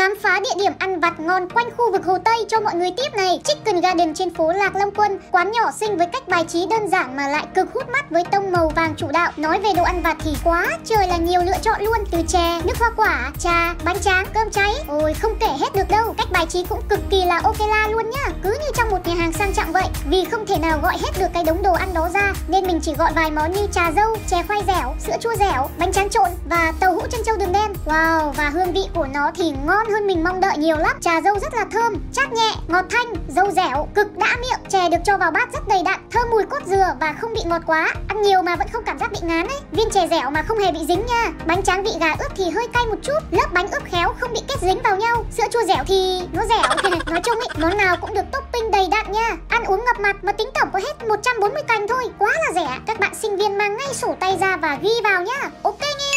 Khám phá địa điểm ăn vặt ngon quanh khu vực Hồ Tây cho mọi người tiếp này. Chicken Garden trên phố Lạc Long Quân, quán nhỏ xinh với cách bài trí đơn giản mà lại cực hút mắt với tông màu vàng chủ đạo. Nói về đồ ăn vặt thì quá trời là nhiều lựa chọn luôn, từ chè, nước hoa quả, trà, bánh tráng, cơm cháy. Ôi không kể hết được đâu. Cách bài trí cũng cực kỳ là ok la luôn nhá. Cứ như trong một nhà hàng sang trọng vậy. Vì không thể nào gọi hết được cái đống đồ ăn đó ra nên mình chỉ gọi vài món như trà dâu, chè khoai dẻo, sữa chua dẻo, bánh tráng trộn và tàu hũ chân châu đường đen. Wow, và hương vị của nó thì ngon hơn mình mong đợi nhiều lắm. Trà dâu rất là thơm, chát nhẹ, ngọt thanh, dâu dẻo, cực đã miệng. Chè được cho vào bát rất đầy đặn, thơm mùi cốt dừa và không bị ngọt quá. Ăn nhiều mà vẫn không cảm giác bị ngán ấy. Viên chè dẻo mà không hề bị dính nha. Bánh tráng vị gà ướp thì hơi cay một chút. Lớp bánh ướp khéo không bị kết dính vào nhau. Sữa chua dẻo thì nó dẻo. Nói chung ý, món nào cũng được topping đầy đặn nha. Ăn uống ngập mặt mà tính tổng có hết 140 cành thôi. Quá là rẻ. Các bạn sinh viên mang ngay sổ tay ra và ghi vào nhá Ok nhé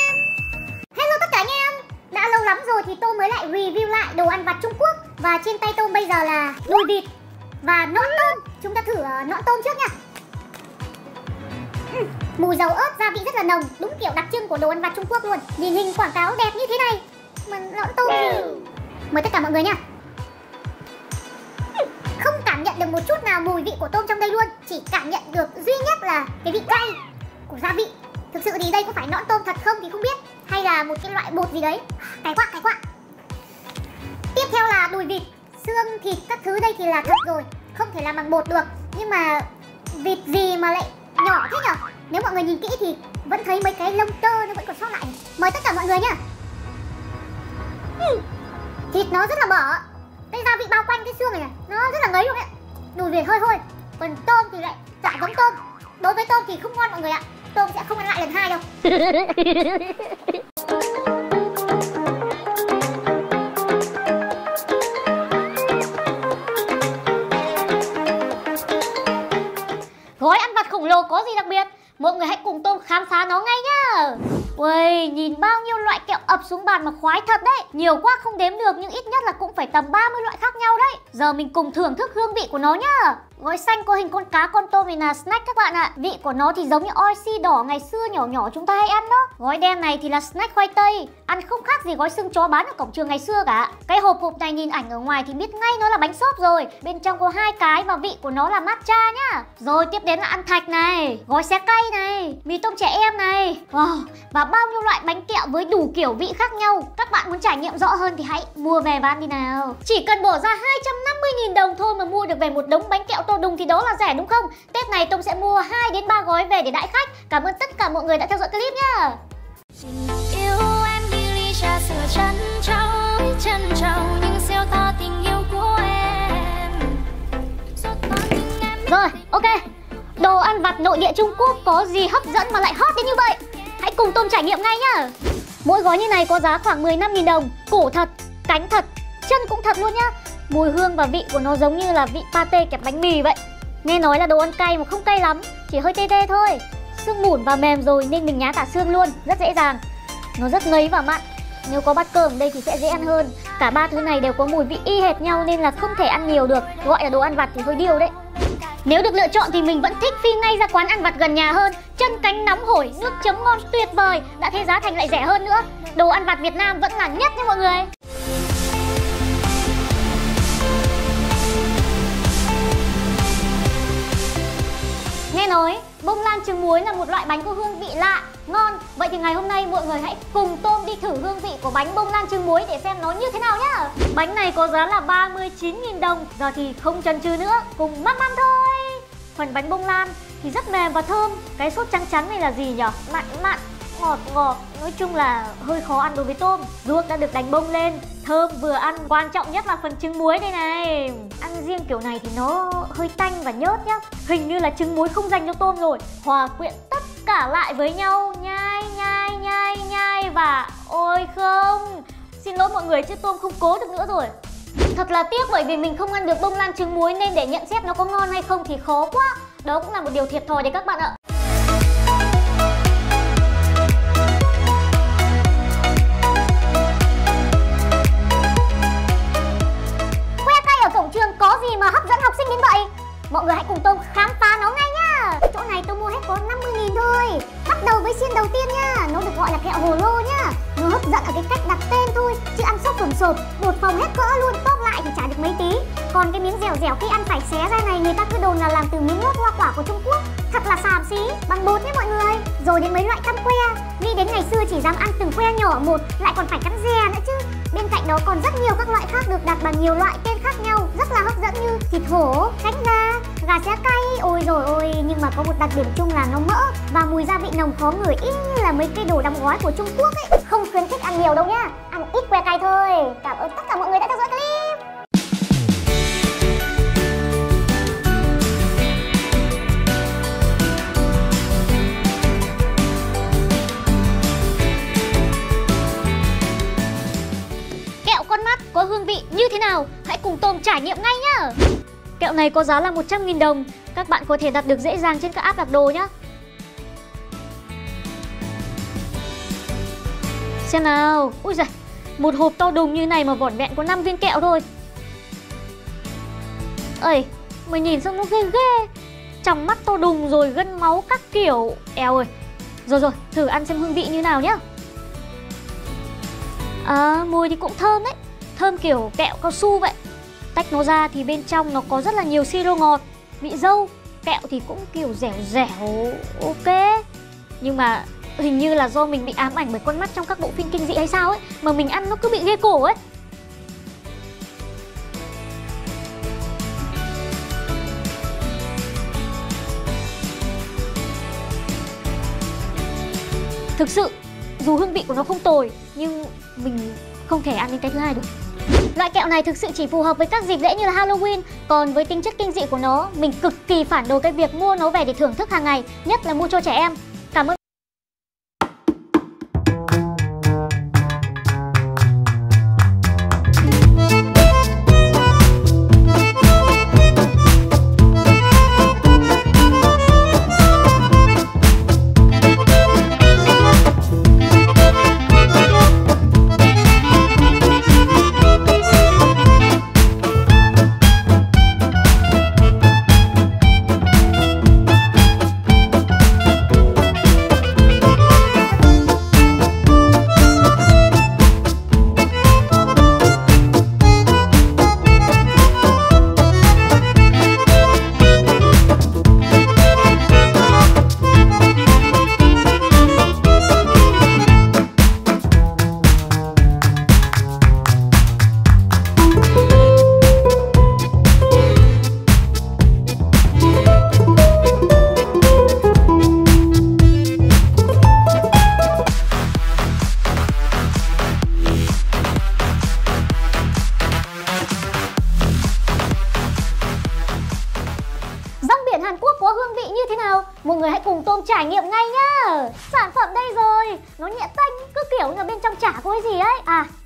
lâu lắm rồi thì tôi mới lại review lại đồ ăn vặt Trung Quốc. Và trên tay tôi bây giờ là đùi vịt và nõn tôm. Chúng ta thử uh, nõn tôm trước nha. Mùi dầu ớt, gia vị rất là nồng Đúng kiểu đặc trưng của đồ ăn vặt Trung Quốc luôn. Nhìn hình quảng cáo đẹp như thế này Mà nõn tôm thì... Mời tất cả mọi người nha. Không cảm nhận được một chút nào mùi vị của tôm trong đây luôn Chỉ cảm nhận được duy nhất là cái vị cay của gia vị. Thực sự thì đây có phải nõn tôm thật không thì không biết hay là một cái loại bột gì đấy? Cái quá cái quá. Tiếp theo là đùi vịt. Xương thịt các thứ đây thì là thật rồi. Không thể làm bằng bột được. Nhưng mà vịt gì mà lại nhỏ thế nhở? Nếu mọi người nhìn kỹ thì vẫn thấy mấy cái lông tơ nó vẫn còn sót lại. Mời tất cả mọi người nhá. Thịt nó rất là bở. Đây gia vị bao quanh cái xương này, này. Nó rất là ngấy luôn đấy. Đùi vịt hơi thôi còn tôm thì lại chả giống tôm. Đối với tôm thì không ngon mọi người ạ. Tôm sẽ không ăn lại lần hai đâu. Gói ăn vặt khổng lồ có gì đặc biệt? Mọi người hãy cùng Tôm khám phá nó ngay nhá. Uầy, nhìn bao nhiêu loại kẹo ập xuống bàn mà khoái thật đấy. Nhiều quá không đếm được nhưng ít nhất là cũng phải tầm 30 loại khác nhau đấy. Giờ mình cùng thưởng thức hương vị của nó nhá. Gói xanh có hình con cá con tôm này là snack các bạn ạ. Vị của nó thì giống như oxy đỏ ngày xưa nhỏ nhỏ chúng ta hay ăn đó. Gói đen này thì là snack khoai tây. Ăn không gì gói xương chó bán ở cổng trường ngày xưa cả Cái hộp hộp này nhìn ảnh ở ngoài thì biết ngay nó là bánh xốp rồi Bên trong có hai cái và vị của nó là matcha nhá Rồi, tiếp đến là ăn thạch này, Gói xé cay này, Mì tôm trẻ em này Wow, Và bao nhiêu loại bánh kẹo với đủ kiểu vị khác nhau Các bạn muốn trải nghiệm rõ hơn thì hãy mua về và ăn đi nào Chỉ cần bỏ ra 250.000 đồng thôi mà mua được về một đống bánh kẹo to đùng thì đó là rẻ đúng không? Tết này Tôm sẽ mua 2 đến 3 gói về để đãi khách. Cảm ơn tất cả mọi người đã theo dõi clip nhá. Trà sữa chân trâu, chân trâu nhưng siêu to tình yêu của em. Rồi, ok. Đồ ăn vặt nội địa Trung Quốc có gì hấp dẫn mà lại hot đến như vậy? Hãy cùng Tôm trải nghiệm ngay nhá. Mỗi gói như này có giá khoảng 15.000 đồng. Cổ thật, cánh thật, chân cũng thật luôn nhá. Mùi hương và vị của nó giống như là vị pate kẹp bánh mì vậy Nghe nói là đồ ăn cay mà không cay lắm Chỉ hơi tê tê thôi Xương bùn và mềm rồi nên mình nhá cả xương luôn Rất dễ dàng Nó rất ngấy và mặn nếu có bát cơm đây thì sẽ dễ ăn hơn. Cả ba thứ này đều có mùi vị y hệt nhau nên là không thể ăn nhiều được. Gọi là đồ ăn vặt thì hơi điêu đấy. Nếu được lựa chọn thì mình vẫn thích phi ngay ra quán ăn vặt gần nhà hơn. Chân cánh nóng hổi, nước chấm ngon tuyệt vời. Đã thế giá thành lại rẻ hơn nữa. Đồ ăn vặt Việt Nam vẫn là nhất nha mọi người. Nghe nói bông lan trứng muối là một loại bánh có hương vị lạ, ngon. Vậy thì ngày hôm nay mọi người hãy cùng Tôm đi thử hương vị của bánh bông lan trứng muối để xem nó như thế nào nhá. Bánh này có giá là 39.000 đồng Giờ thì không chần chừ nữa, cùng mắc măm thôi. Phần bánh bông lan thì rất mềm và thơm. Cái sốt trắng trắng này là gì nhỉ? Mặn mặn, ngọt ngọt, Nói chung là hơi khó ăn đối với tôm. Ruốc đã được đánh bông lên, Thơm vừa ăn. Quan trọng nhất là phần trứng muối đây này. Ăn riêng kiểu này thì nó hơi tanh và nhớt nhá. Hình như là trứng muối không dành cho tôm rồi. Hòa quyện tất cả lại với nhau. Nhai nhai nhai nhai Và ôi không. Xin lỗi mọi người chứ tôm không cố được nữa rồi. Thật là tiếc bởi vì mình không ăn được bông lan trứng muối Nên để nhận xét nó có ngon hay không thì khó quá. Đó cũng là một điều thiệt thòi đấy các bạn ạ. Đến vậy? Mọi người hãy cùng tôi khám phá nó ngay nhá. Chỗ này tôi mua hết có 50 nghìn thôi. Bắt đầu với xiên đầu tiên nhá. Nó được gọi là kẹo hồ lô nhá. Nó hấp dẫn ở cái cách đặt tên thôi Chứ ăn sốc phồng sộp Bột phồng hết cỡ luôn, bóp lại thì chả được mấy tí. Còn cái miếng dẻo dẻo khi ăn phải xé ra này Người ta cứ đồn là làm từ miếng nước hoa quả của Trung Quốc. Thật là xàm xí, bằng bột nhé mọi người. Rồi đến mấy loại căm que. Nghĩ đến ngày xưa chỉ dám ăn từng que nhỏ một Lại còn phải cắn dè nữa chứ. Bên cạnh đó còn rất nhiều các loại khác được đặt bằng nhiều loại tên khác nhau. Rất là hấp dẫn như thịt hổ, cánh gà, gà xé cay. Ôi rồi ôi, nhưng mà có một đặc điểm chung là nó mỡ Và mùi gia vị nồng khó ngửi y như là mấy cái đồ đóng gói của Trung Quốc ấy. Không khuyến khích ăn nhiều đâu nhá Ăn ít que cay thôi. Cảm ơn tất cả mọi người đã theo dõi clip. Kẹo con mắt có hương vị như thế nào? Hãy cùng Tôm trải nghiệm ngay nhá! Kẹo này có giá là 100.000 đồng. Các bạn có thể đặt được dễ dàng trên các app đặt đồ nhá. Xem nào! Ui giời! Một hộp to đùng như này mà vỏn vẹn có 5 viên kẹo thôi. Ơi Mày nhìn sao nó ghê ghê! Trong mắt to đùng rồi gân máu các kiểu. Eo ơi! Rồi rồi, thử ăn xem hương vị như nào nhá. À mùi thì cũng thơm đấy. Thơm kiểu kẹo cao su vậy. Tách nó ra thì bên trong nó có rất là nhiều siro ngọt, Vị dâu, Kẹo thì cũng kiểu dẻo dẻo, Ok. Nhưng mà hình như là do mình bị ám ảnh bởi con mắt trong các bộ phim kinh dị hay sao ấy, Mà mình ăn nó cứ bị ghê cổ ấy. Thực sự, dù hương vị của nó không tồi, Nhưng mình không thể ăn đến cái thứ hai được. Loại kẹo này thực sự chỉ phù hợp với các dịp lễ như là Halloween, Còn với tính chất kinh dị của nó, Mình cực kỳ phản đối cái việc mua nó về để thưởng thức hàng ngày, Nhất là mua cho trẻ em.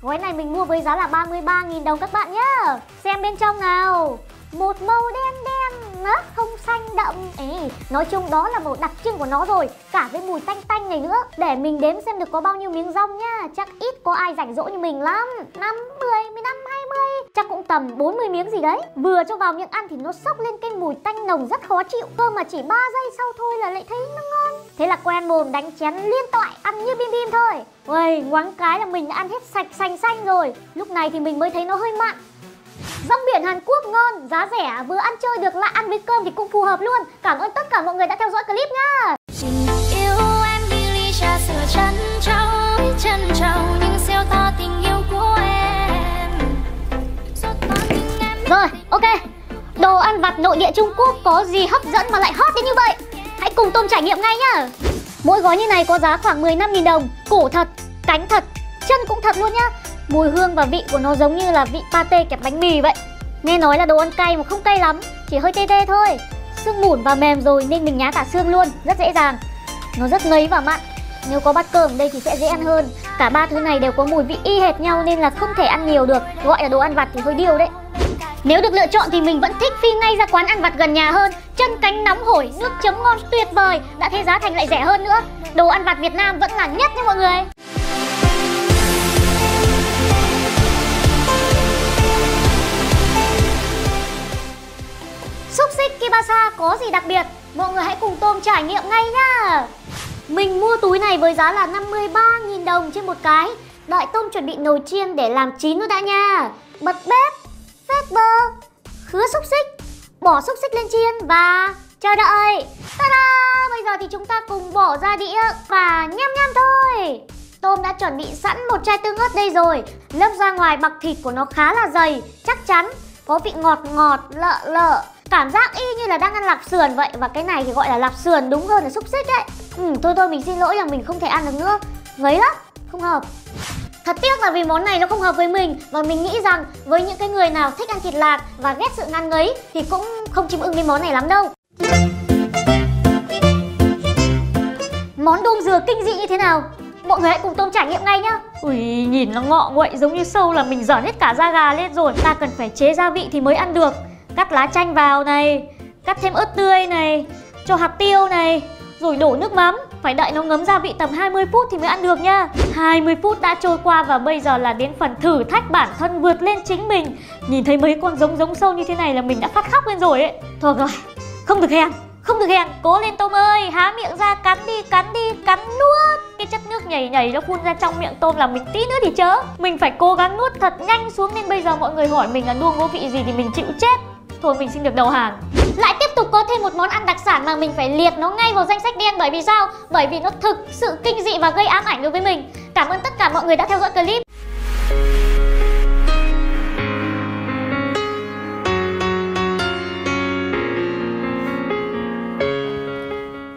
Gói này mình mua với giá là 33.000 đồng các bạn nhá. Xem bên trong nào. Một màu đen đen, nó không xanh đậm. Ấy nói chung đó là một đặc trưng của nó rồi. Cả với mùi tanh tanh này nữa. Để mình đếm xem được có bao nhiêu miếng rong nhá. Chắc ít có ai rảnh rỗi như mình lắm. 5, 10, 15, 20 Chắc cũng tầm 40 miếng gì đấy. Vừa cho vào miệng ăn thì nó sốc lên cái mùi tanh nồng rất khó chịu. Cơ mà chỉ 3 giây sau thôi là lại thấy nó ngon. Thế là quen mồm đánh chén liên toại Ăn như bim bim thôi. Uầy, ngoáng cái là mình đã ăn hết sạch xanh xanh rồi. Lúc này thì mình mới thấy nó hơi mặn. Rong biển Hàn Quốc ngon, giá rẻ, vừa ăn chơi được lại ăn với cơm thì cũng phù hợp luôn. Cảm ơn tất cả mọi người đã theo dõi clip nhá Tình yêu em đi ly trà sữa chân trâu chân trâu nhưng siêu to tình yêu của em. Số to nhưng em Rồi, ok. Đồ ăn vặt nội địa Trung Quốc có gì hấp dẫn mà lại hot đến như vậy? Hãy cùng Tôm trải nghiệm ngay nhá. Mỗi gói như này có giá khoảng 15.000 đồng. Cổ thật, cánh thật, chân cũng thật luôn nhá Mùi hương và vị của nó giống như là vị pate kẹp bánh mì vậy. Nghe nói là đồ ăn cay mà không cay lắm Chỉ hơi tê tê thôi. Xương mủn và mềm rồi nên mình nhá cả xương luôn Rất dễ dàng. Nó rất ngấy và mặn. Nếu có bát cơm ở đây thì sẽ dễ ăn hơn. Cả ba thứ này đều có mùi vị y hệt nhau nên là không thể ăn nhiều được. Gọi là đồ ăn vặt thì hơi điêu đấy. Nếu được lựa chọn thì mình vẫn thích phi ngay ra quán ăn vặt gần nhà hơn. Chân cánh nóng hổi, nước chấm ngon tuyệt vời. Đã thế giá thành lại rẻ hơn nữa. Đồ ăn vặt Việt Nam vẫn là nhất nha mọi người. Xúc xích Kibasa có gì đặc biệt? Mọi người hãy cùng Tôm trải nghiệm ngay nhá. Mình mua túi này với giá là 53.000 đồng trên một cái. Đợi tôm chuẩn bị nồi chiên để làm chín nó đã nha. Bật bếp Phết bơ Khứa xúc xích Bỏ xúc xích lên chiên và chờ đợi. Ta-da! Bây giờ thì chúng ta cùng bỏ ra đĩa và nhăm nhăm thôi. Tôm đã chuẩn bị sẵn một chai tương ớt đây rồi. Lớp ra ngoài bọc thịt của nó khá là dày Chắc chắn Có vị ngọt ngọt, lợ lợ. Cảm giác y như là đang ăn lạp sườn vậy. Và cái này thì gọi là lạp sườn đúng hơn là xúc xích đấy ừ, Thôi thôi mình xin lỗi là mình không thể ăn được nữa. Ngấy lắm, không hợp. Thật tiếc là vì món này nó không hợp với mình Và mình nghĩ rằng với những cái người nào thích ăn thịt lạc Và ghét sự ngăn ngấy Thì cũng không chịu ưng cái món này lắm đâu. Món đôm dừa kinh dị như thế nào? Mọi người hãy cùng Tôm trải nghiệm ngay nhá. Ui nhìn nó ngọ nguậy giống như sâu là mình giởn hết cả da gà lên rồi. Ta cần phải chế gia vị thì mới ăn được. Cắt lá chanh vào này Cắt thêm ớt tươi này Cho hạt tiêu này Rồi đổ nước mắm. Phải đợi nó ngấm gia vị tầm 20 phút thì mới ăn được nha. 20 phút đã trôi qua và bây giờ là đến phần thử thách bản thân vượt lên chính mình. Nhìn thấy mấy con giống giống sâu như thế này là mình đã phát khóc lên rồi ấy. Thôi rồi, không được hèn không được hèn, cố lên tôm ơi Há miệng ra cắn đi, cắn đi, cắn nuốt. Cái chất nước nhảy nhảy nó phun ra trong miệng tôm là mình tí nữa thì chớ. Mình phải cố gắng nuốt thật nhanh xuống Nên bây giờ mọi người hỏi mình là đua ngô vị gì thì mình chịu chết. Thôi mình xin được đầu hàng Lại tiếp tục có thêm một món ăn đặc sản mà mình phải liệt nó ngay vào danh sách đen Bởi vì sao? Bởi vì nó thực sự kinh dị và gây ám ảnh đối với mình Cảm ơn tất cả mọi người đã theo dõi clip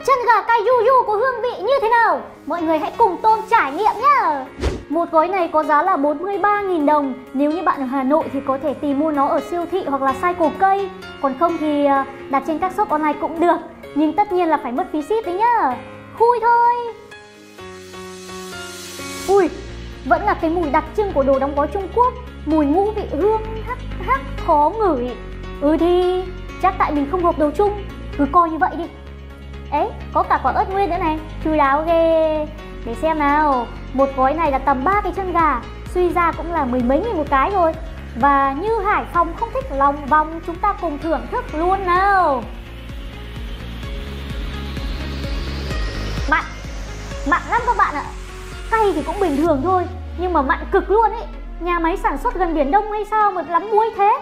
chân gà cay yu yu có hương vị như thế nào? Mọi người hãy cùng Tôm trải nghiệm nhé! Một gói này có giá là 43.000 đồng. Nếu như bạn ở Hà Nội thì có thể tìm mua nó ở siêu thị hoặc là size cổ cây. Còn không thì à, đặt trên các shop online cũng được. Nhưng tất nhiên là phải mất phí ship đấy nhá. Khui thôi. Ui, vẫn là cái mùi đặc trưng của đồ đóng gói Trung Quốc. Mùi ngũ vị hương hắc hắc khó ngửi. Ừ thì chắc tại mình không hợp đồ chung. Cứ coi như vậy đi. Ấy, có cả quả ớt nguyên nữa này. Chu đáo ghê. Để xem nào. Một gói này là tầm 3 cái chân gà Suy ra cũng là mười mấy nghìn một cái thôi. Và như Hải Phòng không thích lòng vòng Chúng ta cùng thưởng thức luôn nào. Mặn Mặn lắm các bạn ạ. Cay thì cũng bình thường thôi Nhưng mà mặn cực luôn ấy. Nhà máy sản xuất gần Biển Đông hay sao mà lắm muối thế?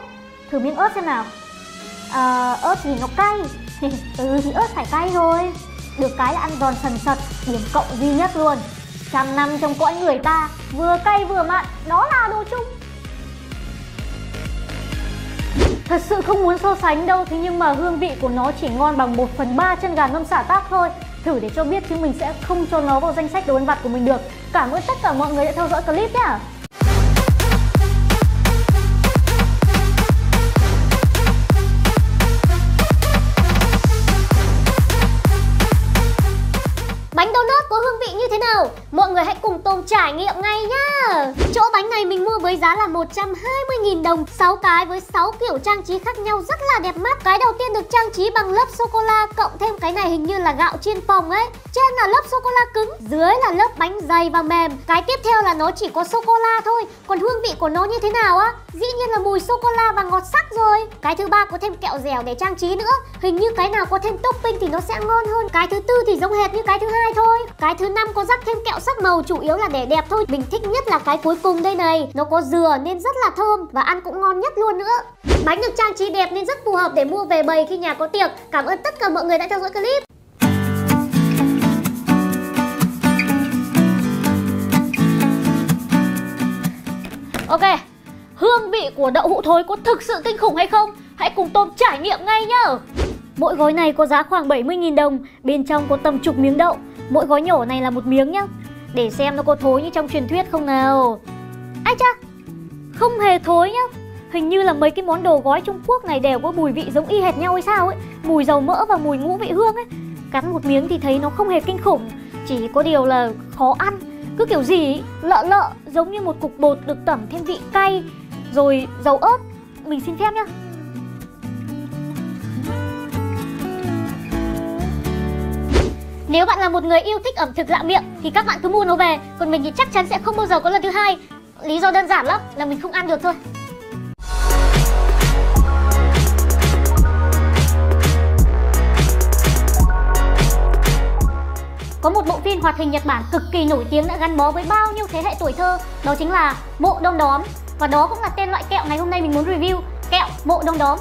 Thử miếng ớt xem nào. À, Ớt thì nó cay. Ừ thì ớt phải cay thôi. Được cái là ăn giòn sần sật Điểm cộng duy nhất luôn. Trăm năm trong cõi người ta, Vừa cay vừa mặn, Đó là đồ chung. Thật sự không muốn so sánh đâu, Thế nhưng mà hương vị của nó chỉ ngon bằng 1 phần 3 chân gà ngâm xả tác thôi. Thử để cho biết chứ mình sẽ không cho nó vào danh sách đồ ăn vặt của mình được. Cảm ơn tất cả mọi người đã theo dõi clip nhé thế nào? Mọi người hãy cùng Tôm trải nghiệm ngay nhá. Chỗ bánh này mình mua với giá là 120.000 đồng 6 cái với 6 kiểu trang trí khác nhau, rất là đẹp mắt. Cái đầu tiên được trang trí bằng lớp sô-cô-la, Cộng thêm cái này hình như là gạo chiên phòng ấy. Trên là lớp sô-cô-la cứng, Dưới là lớp bánh dày và mềm. Cái tiếp theo là nó chỉ có sô-cô-la thôi, Còn hương vị của nó như thế nào á? Dĩ nhiên là mùi sô-cô-la và ngọt sắc rồi. Cái thứ ba có thêm kẹo dẻo để trang trí nữa. Hình như cái nào có thêm topping thì nó sẽ ngon hơn. Cái thứ tư thì giống hệt như cái thứ hai thôi. Cái thứ năm có có rắc thêm kẹo sắc màu chủ yếu là để đẹp thôi. Mình thích nhất là cái cuối cùng đây này. Nó có dừa nên rất là thơm và ăn cũng ngon nhất luôn nữa. Bánh được trang trí đẹp nên rất phù hợp để mua về bày khi nhà có tiệc. Cảm ơn tất cả mọi người đã theo dõi clip. Ok, hương vị của đậu hũ thối có thực sự kinh khủng hay không? Hãy cùng Tôm trải nghiệm ngay nhá! Mỗi gói này có giá khoảng 70.000 đồng Bên trong có tầm chục miếng đậu. Mỗi gói nhỏ này là một miếng nhá. Để xem nó có thối như trong truyền thuyết không nào. Ai cha Không hề thối nhá. Hình như là mấy cái món đồ gói Trung Quốc này đều có mùi vị giống y hệt nhau hay sao ấy. Mùi dầu mỡ và mùi ngũ vị hương ấy. Cắn một miếng thì thấy nó không hề kinh khủng. Chỉ có điều là khó ăn. Cứ kiểu gì, lợ lợ, giống như một cục bột được tẩm thêm vị cay, Rồi dầu ớt. Mình xin phép nhá. Nếu bạn là một người yêu thích ẩm thực lạ miệng thì các bạn cứ mua nó về. Còn mình thì chắc chắn sẽ không bao giờ có lần thứ hai. Lý do đơn giản lắm là mình không ăn được thôi. Có một bộ phim hoạt hình Nhật Bản cực kỳ nổi tiếng đã gắn bó với bao nhiêu thế hệ tuổi thơ. Đó chính là Mộ Đông Đóm. Và đó cũng là tên loại kẹo ngày hôm nay mình muốn review. Kẹo Mộ Đông Đóm.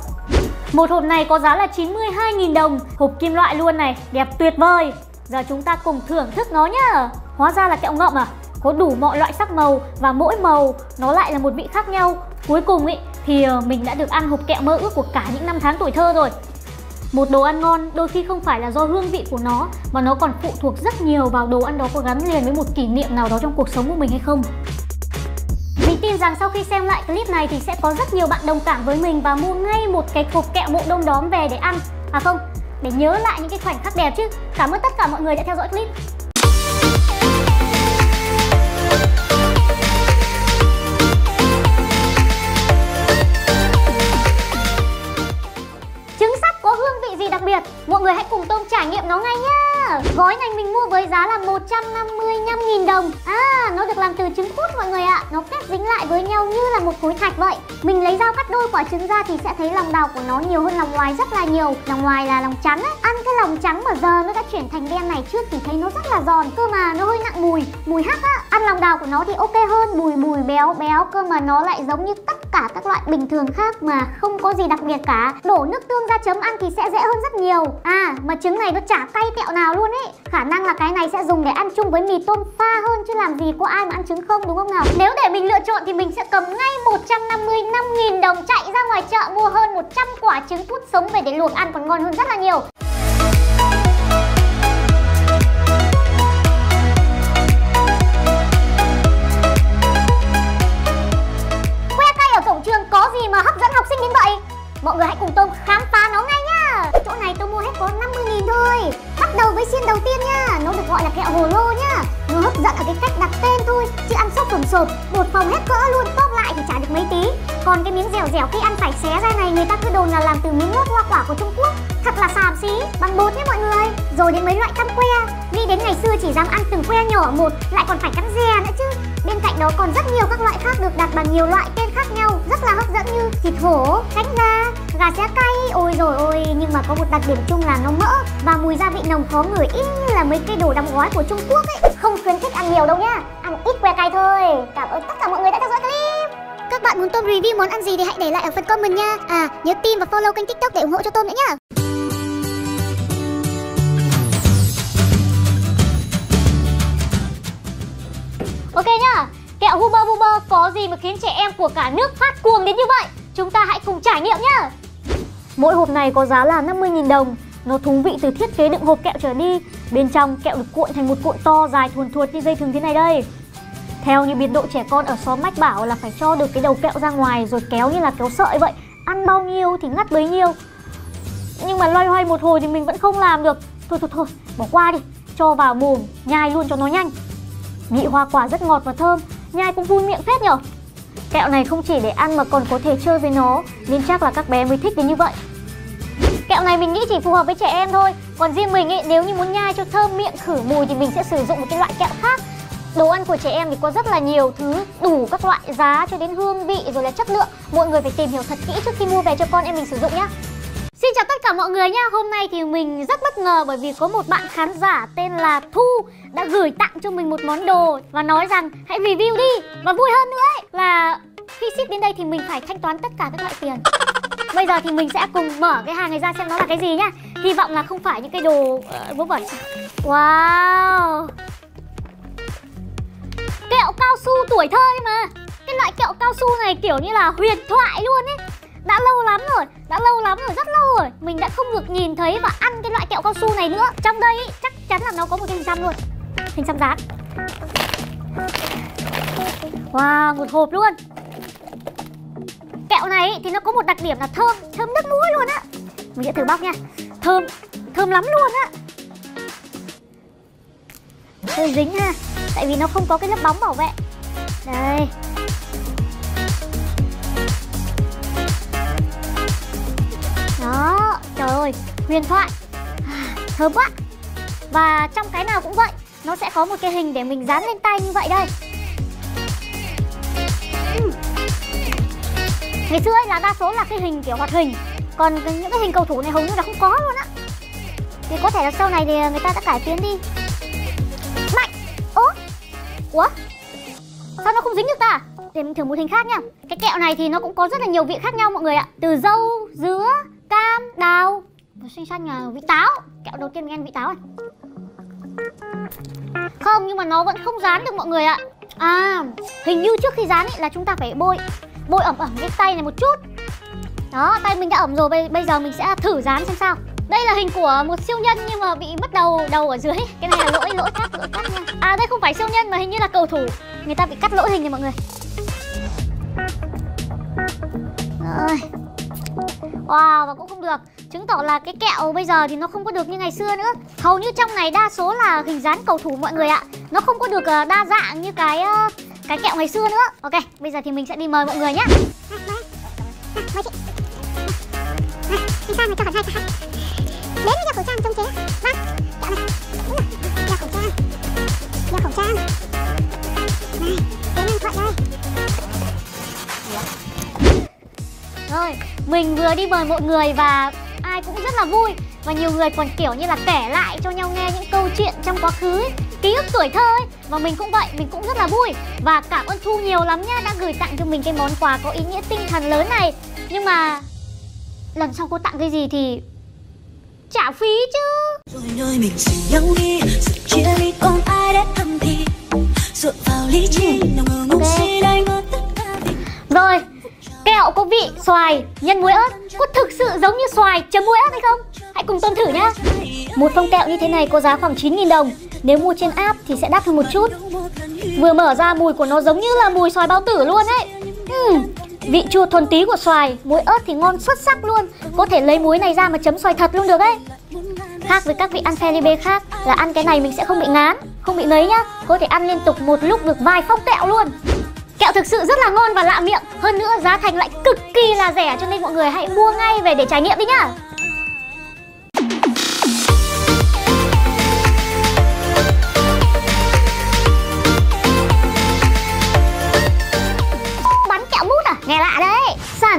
Một hộp này có giá là 92.000 đồng. Hộp kim loại luôn này, đẹp tuyệt vời. Giờ chúng ta cùng thưởng thức nó nhá Hóa ra là kẹo ngậm à Có đủ mọi loại sắc màu và mỗi màu nó lại là một vị khác nhau Cuối cùng ý, thì ờ, mình đã được ăn hộp kẹo mơ ước của cả những năm tháng tuổi thơ rồi một đồ ăn ngon đôi khi không phải là do hương vị của nó mà nó còn phụ thuộc rất nhiều vào đồ ăn đó có gắn liền với một kỷ niệm nào đó trong cuộc sống của mình hay không. Mình tin rằng sau khi xem lại clip này thì sẽ có rất nhiều bạn đồng cảm với mình và mua ngay một cái hộp kẹo mộ đông đóm về để ăn. À không, để nhớ lại những cái khoảnh khắc đẹp chứ. Cảm ơn tất cả mọi người đã theo dõi clip. Chứng sắp có hương vị gì đặc biệt Mọi người hãy cùng Tôm trải nghiệm nó ngay nhá Gói này mình mua với giá là 155.000 đồng À, nó được làm từ trứng cút mọi người ạ Nó kết dính lại với nhau như là một khối thạch vậy. Mình lấy dao cắt đôi quả trứng ra thì sẽ thấy lòng đào của nó nhiều hơn lòng ngoài rất là nhiều. Lòng ngoài là lòng trắng ấy Ăn cái lòng trắng mà giờ nó đã chuyển thành đen này trước thì thấy nó rất là giòn Cơ mà nó hơi nặng mùi, mùi hắc á. Ăn lòng đào của nó thì ok hơn, mùi mùi béo béo Cơ mà nó lại giống như tất cả các loại bình thường khác mà không có gì đặc biệt cả. Đổ nước tương ra chấm ăn thì sẽ dễ hơn rất nhiều. À mà trứng này nó chả cay tẹo nào luôn ấy. Khả năng là cái này sẽ dùng để ăn chung với mì tôm pha hơn Chứ làm gì có ai mà ăn trứng không đúng không nào? Nếu để mình lựa chọn thì mình sẽ cầm ngay 155.000 đồng chạy ra ngoài chợ mua hơn 100 quả trứng cút sống về để luộc ăn còn ngon hơn rất là nhiều. Que cây ở cổng trường có gì mà hấp dẫn học sinh đến vậy? Mọi người hãy cùng Tôm khám phá nó ngay nhá. Chỗ này tôi mua hết có 50 nghìn thôi đầu với xiên đầu tiên nhá. Nó được gọi là kẹo hồ lô nhá. Nó hấp dẫn ở cái cách đặt tên thôi Chứ ăn sốt cầm sộp Bột phòng hết cỡ luôn Bóp lại thì chả được mấy tí. Còn cái miếng dẻo dẻo khi ăn phải xé ra này Người ta cứ đồn là làm từ miếng nước hoa quả của Trung Quốc. Thật là xàm xí Bằng bột nhé mọi người. Rồi đến mấy loại căm que. Nghĩ đến ngày xưa chỉ dám ăn từng que nhỏ một Lại còn phải cắn dè nữa chứ. Bên cạnh đó còn rất nhiều các loại khác được đặt bằng nhiều loại tên khác nhau Rất là hấp dẫn như thịt hổ, cánh gà, gà xé cay. Ôi rồi ôi nhưng mà có một đặc điểm chung là nó mỡ Và mùi gia vị nồng khó ngửi y như là mấy cái đồ đóng gói của Trung Quốc ấy. Không khuyến khích ăn nhiều đâu nhá. Ăn ít que cay thôi. Cảm ơn tất cả mọi người đã theo dõi clip. Các bạn muốn Tôm review món ăn gì thì hãy để lại ở phần comment nha. À nhớ tin và follow kênh tiktok để ủng hộ cho Tôm nữa nhá. Ok nhá, kẹo Huber Buber có gì mà khiến trẻ em của cả nước phát cuồng đến như vậy? Chúng ta hãy cùng trải nghiệm nhá. Mỗi hộp này có giá là 50.000 đồng. Nó thú vị từ thiết kế đựng hộp kẹo trở đi. Bên trong kẹo được cuộn thành một cuộn to dài thuần thuột như dây thừng thế này đây. Theo như biệt độ trẻ con ở xóm Mách bảo là phải cho được cái đầu kẹo ra ngoài rồi kéo như là kéo sợi vậy. Ăn bao nhiêu thì ngắt bấy nhiêu. Nhưng mà loay hoay một hồi thì mình vẫn không làm được. Thôi thôi thôi, bỏ qua đi. Cho vào mồm, nhai luôn cho nó nhanh. Vị hoa quả rất ngọt và thơm Nhai cũng vui miệng phết nhở Kẹo này không chỉ để ăn mà còn có thể chơi với nó Nên chắc là các bé mới thích đến như vậy Kẹo này mình nghĩ chỉ phù hợp với trẻ em thôi. Còn riêng mình ấy, nếu như muốn nhai cho thơm miệng khử mùi Thì mình sẽ sử dụng một cái loại kẹo khác. Đồ ăn của trẻ em thì có rất là nhiều thứ Đủ các loại giá cho đến hương vị rồi là chất lượng. Mọi người phải tìm hiểu thật kỹ trước khi mua về cho con em mình sử dụng nhé Xin chào tất cả mọi người nha Hôm nay thì mình rất bất ngờ bởi vì có một bạn khán giả tên là Thu đã gửi tặng cho mình một món đồ và nói rằng hãy review đi và vui hơn nữa ấy, là khi ship đến đây thì mình phải thanh toán tất cả các loại tiền. Bây giờ thì mình sẽ cùng mở cái hàng này ra xem nó là cái gì nhá. Hy vọng là không phải những cái đồ ờ, vớ vẩn Wow. Kẹo cao su tuổi thơ mà. Cái loại kẹo cao su này kiểu như là huyền thoại luôn ấy. Đã lâu lắm rồi đã lâu lắm rồi rất lâu rồi. Mình đã không được nhìn thấy và ăn cái loại kẹo cao su này nữa. Trong đây ý, chắc chắn là nó có một cái hình xăm luôn. Hình xăm rán wow một hộp luôn kẹo này thì nó có một đặc điểm là thơm thơm nước mũi luôn á. Mình sẽ thử bóc nha. Thơm thơm lắm luôn á. Hơi dính ha tại vì nó không có cái lớp bóng bảo vệ. Đây. Đó, trời ơi, huyền thoại. Thơm quá. Và trong cái nào cũng vậy Nó sẽ có một cái hình để mình dán lên tay như vậy đây. Ngày xưa ấy là đa số là cái hình kiểu hoạt hình. Còn những cái hình cầu thủ này hầu như là không có luôn á. Thì có thể là sau này thì người ta đã cải tiến đi. Mạnh, ố, Ủa? Sao nó không dính được ta? Để mình thử một hình khác nha Cái kẹo này thì nó cũng có rất là nhiều vị khác nhau mọi người ạ. Từ dâu, dứa, cam, đào. Và xanh xanh là vị táo. Kẹo đầu tiên mình ăn vị táo này. Không nhưng mà nó vẫn không dán được mọi người ạ. À hình như trước khi dán ý là chúng ta phải bôi. Bôi ẩm ẩm cái tay này một chút. Đó tay mình đã ẩm rồi bây, bây giờ mình sẽ thử dán xem sao. Đây là hình của một siêu nhân nhưng mà bị mất đầu đầu ở dưới. Cái này là lỗi lỗi cắt lỗi cắt nha. À đây không phải siêu nhân mà hình như là cầu thủ. Người ta bị cắt lỗi hình này mọi người. Rồi. Wow và cũng không được. Chứng tỏ là cái kẹo bây giờ thì nó không có được như ngày xưa nữa. Hầu như trong này đa số là hình dáng cầu thủ mọi người ạ. Nó không có được ờ, đa dạng như cái ờ, cái kẹo ngày xưa nữa. Ok bây giờ thì mình sẽ đi mời mọi người nhé Mời chị. Này, đi sang người cho cả hai Đến với đeo khẩu trang trông chế Vâng, kẹo này Đeo khẩu trang. Đeo khẩu trang. Này, đến anh Thuận đây Rồi, mình vừa đi mời mọi người và ai cũng rất là vui. Và nhiều người còn kiểu như là kể lại cho nhau nghe những câu chuyện trong quá khứ ấy, Ký ức tuổi thơ ấy. Và mình cũng vậy, mình cũng rất là vui. Và cảm ơn Thu nhiều lắm nha Đã gửi tặng cho mình cái món quà có ý nghĩa tinh thần lớn này. Nhưng mà lần sau cô tặng cái gì thì trả phí chứ. Rồi nơi mình rời nhau đi sự chia ly còn ai để thầm thì. Dựa vào lý trí nào ngờ ngu si đây ngờ tất cả Rồi, kẹo có vị xoài nhân muối ớt. Có thực sự giống như xoài chấm muối ớt hay không? Hãy cùng Tôn thử nhá. Một phong kẹo như thế này có giá khoảng 9.000 đồng nếu mua trên app thì sẽ đắt hơn một chút. Vừa mở ra mùi của nó giống như là mùi xoài bao tử luôn ấy. Uhm, Vị chua thuần tí của xoài, muối ớt thì ngon xuất sắc luôn. Có thể lấy muối này ra mà chấm xoài thật luôn được ấy. Khác với các vị ăn Felipe khác là ăn cái này mình sẽ không bị ngán, không bị ngấy nhá. Có thể ăn liên tục một lúc được vài phong kẹo luôn. Kẹo thực sự rất là ngon và lạ miệng. Hơn nữa giá thành lại cực kỳ là rẻ Cho nên mọi người hãy mua ngay về để trải nghiệm đi nhá.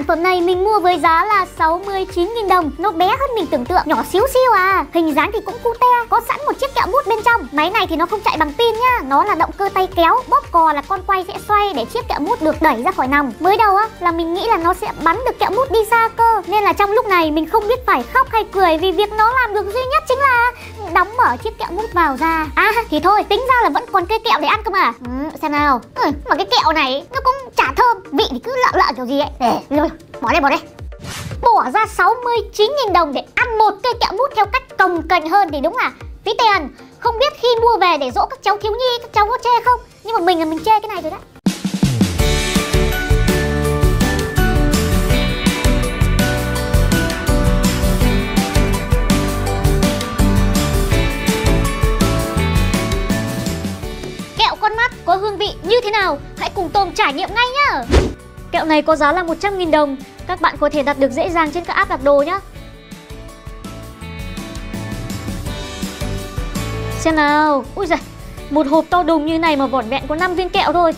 Phẩm này mình mua với giá là 69.000 đồng. Nó bé hơn mình tưởng tượng, nhỏ xíu xíu à. Hình dáng thì cũng cute, có sẵn một chiếc kẹo mút bên trong. Máy này thì nó không chạy bằng pin nhá. Nó là động cơ tay kéo, bóp cò là con quay sẽ xoay để chiếc kẹo mút được đẩy ra khỏi nòng. Mới đầu á là mình nghĩ là nó sẽ bắn được kẹo mút đi xa cơ. Nên là trong lúc này mình không biết phải khóc hay cười Vì việc nó làm được duy nhất chính là đóng mở chiếc kẹo mút vào ra. À thì thôi, tính ra là vẫn còn cây kẹo để ăn cơ mà. Ừ, Xem nào. Ừ, Mà cái kẹo này nó cũng chả thơm. Vị thì cứ lợ lợ kiểu gì ấy. Để, rồi, bỏ đây bỏ đây. Bỏ ra 69.000 đồng để ăn một cây kẹo mút theo cách cồng cành hơn thì đúng là phí tiền, Không biết khi mua về để dỗ các cháu thiếu nhi, các cháu có chê không? Nhưng mà mình là mình chê cái này rồi đấy. Kẹo con mắt có hương vị như thế nào? Hãy cùng Tôm trải nghiệm ngay nhá! Kẹo này có giá là 100.000 đồng. Các bạn có thể đặt được dễ dàng trên các app đặt đồ nhé. Xem nào. Ui giời, Một hộp to đùng như này mà vỏn vẹn có 5 viên kẹo thôi.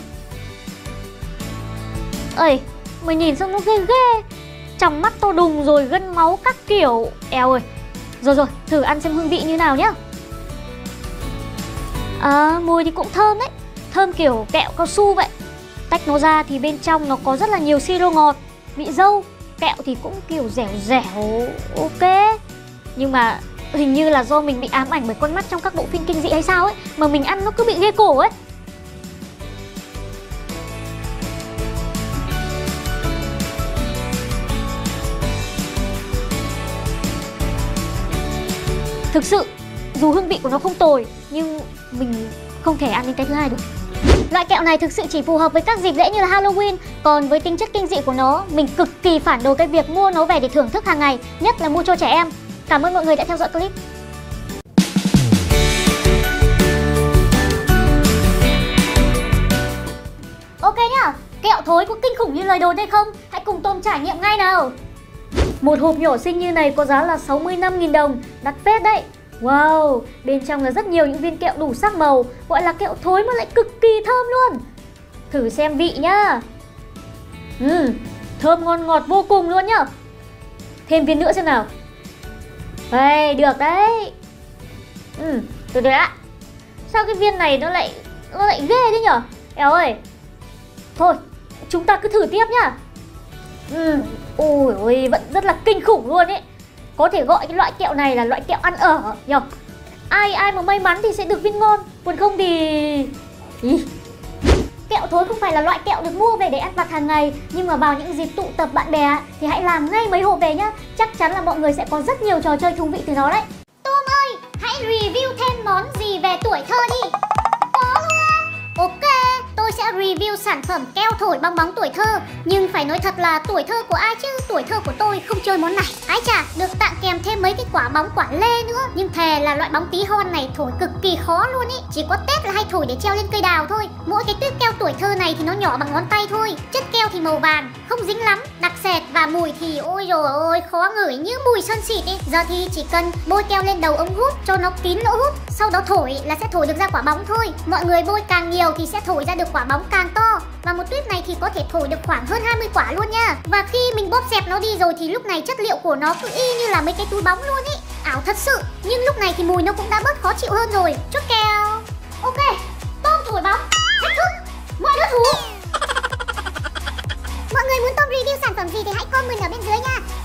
Ơi Mày nhìn xong nó ghê ghê. Trong mắt to đùng rồi gân máu các kiểu. Eo ơi. Rồi rồi, thử ăn xem hương vị như nào nhé. À mùi thì cũng thơm đấy. Thơm kiểu kẹo cao su vậy. Tách nó ra thì bên trong nó có rất là nhiều siro ngọt. Vị dâu, Kẹo thì cũng kiểu dẻo dẻo, Ok. Nhưng mà hình như là do mình bị ám ảnh bởi con mắt trong các bộ phim kinh dị hay sao ấy, Mà mình ăn nó cứ bị ghê cổ ấy. Thực sự, dù hương vị của nó không tồi, Nhưng mình không thể ăn đến cái thứ hai được. Loại kẹo này thực sự chỉ phù hợp với các dịp lễ như là Halloween. Còn với tính chất kinh dị của nó, Mình cực kỳ phản đối cái việc mua nó về để thưởng thức hàng ngày, Nhất là mua cho trẻ em. Cảm ơn mọi người đã theo dõi clip. Ok nhá, Kẹo thối có kinh khủng như lời đồn hay không? Hãy cùng Tôm trải nghiệm ngay nào. Một hộp nhỏ xinh như này có giá là 65.000 đồng, Đắt phết đấy. Wow, bên trong là rất nhiều những viên kẹo đủ sắc màu Gọi là kẹo thối mà lại cực kỳ thơm luôn. Thử xem vị nhá. Ừ, Thơm ngon ngọt vô cùng luôn nhá. Thêm viên nữa xem nào. Đây, được đấy. Ừ, Từ đấy ạ. Sao cái viên này nó lại nó lại ghê thế nhở? Éo ơi. Thôi chúng ta cứ thử tiếp nhá. Ừ Ôi ôi vẫn rất là kinh khủng luôn ấy. Có thể gọi cái loại kẹo này là loại kẹo ăn ở nhở Ai ai mà may mắn thì sẽ được viên ngon Còn không thì Ý. Kẹo thối không phải là loại kẹo được mua về để ăn vặt hàng ngày Nhưng mà vào những dịp tụ tập bạn bè Thì hãy làm ngay mấy hộp về nhá. Chắc chắn là mọi người sẽ có rất nhiều trò chơi thú vị từ nó đấy. Tôm ơi, hãy review thêm món gì về tuổi thơ đi. Có luôn Ok, tôi sẽ review sản phẩm keo thổi bong bóng tuổi thơ. Nhưng phải nói thật là tuổi thơ của ai chứ? Tuổi thơ của tôi không chơi món này. Ái chà, được tặng kèm thêm mấy cái quả bóng quả lê nữa. Nhưng thề là loại bóng tí hon này thổi cực kỳ khó luôn ý. Chỉ có Tết là hay thổi để treo lên cây đào thôi. Mỗi cái tuyết keo tuổi thơ này thì nó nhỏ bằng ngón tay thôi. Chất keo thì màu vàng, không dính lắm Đặc sệt và mùi thì ôi rồi ôi khó ngửi như mùi sơn xịt ý. Giờ thì chỉ cần bôi keo lên đầu ống hút cho nó kín lỗ hút Sau đó thổi là sẽ thổi được ra quả bóng thôi. Mọi người bôi càng nhiều thì sẽ thổi ra được quả bóng càng to. Và một tuyết này thì có thể thổi được khoảng hơn 20 quả luôn nha. Và khi mình bóp dẹp nó đi rồi thì lúc này chất liệu của nó cứ y như là mấy cái túi bóng luôn ý. Ảo thật sự Nhưng lúc này thì mùi nó cũng đã bớt khó chịu hơn rồi. Chốt keo Ok Tôm thổi bóng. Thách thức Mọi đứa thú Mọi người muốn Tom review sản phẩm gì thì hãy comment ở bên dưới nha